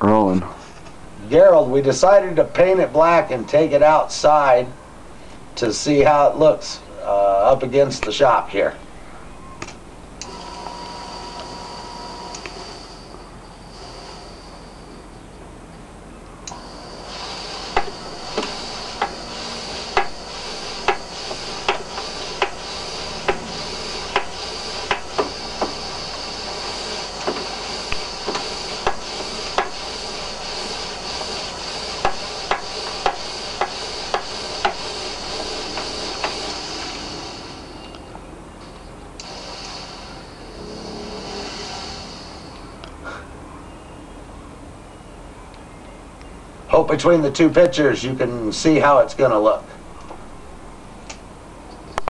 Rolling. Gerald, we decided to paint it black and take it outside to see how it looks uh, up against the shop here. Hope between the two pictures you can see how it's going to look.